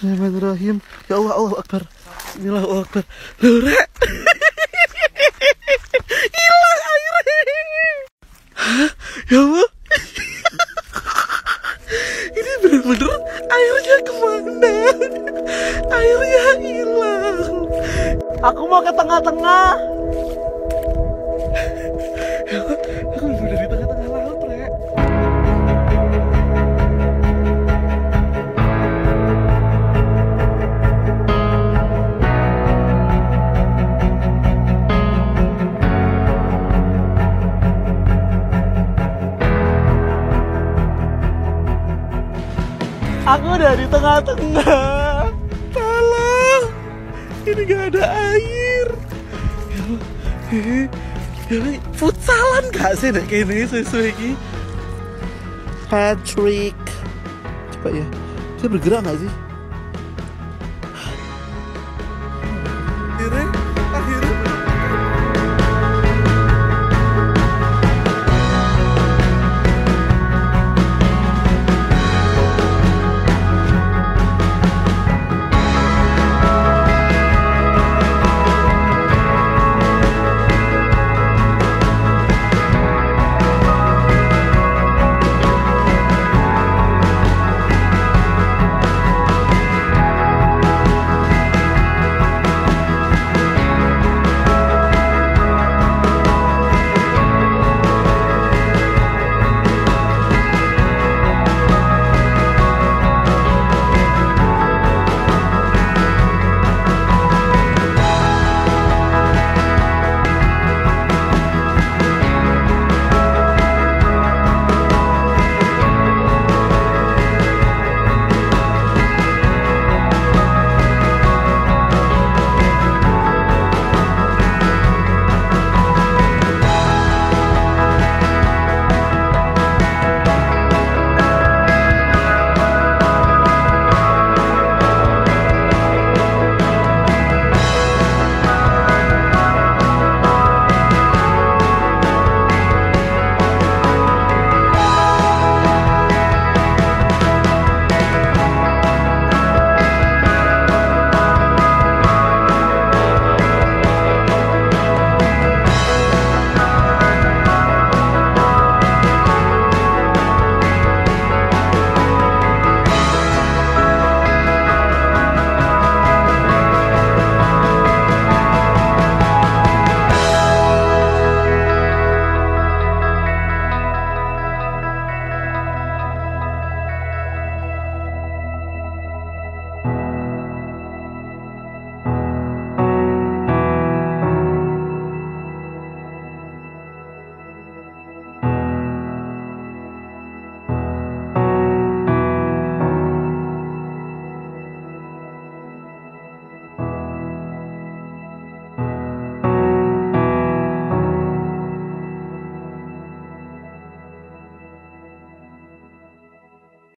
Bismillahirrahmanirrahim. Ya Allah, Allah Akbar. Bismillah, Allah Akbar. Lurek. Hilang airnya. Ya Allah. Ini bener-bener airnya ke mana? Airnya hilang. Aku mau ke tengah-tengah. Aku udah di tengah-tengah. Tolong. Ini gak ada air. Ya Allah. Eh, Ya futsalan gak sih nek kene sesuai iki? Patrick. Coba ya. Dia bergerak gak sih? Ini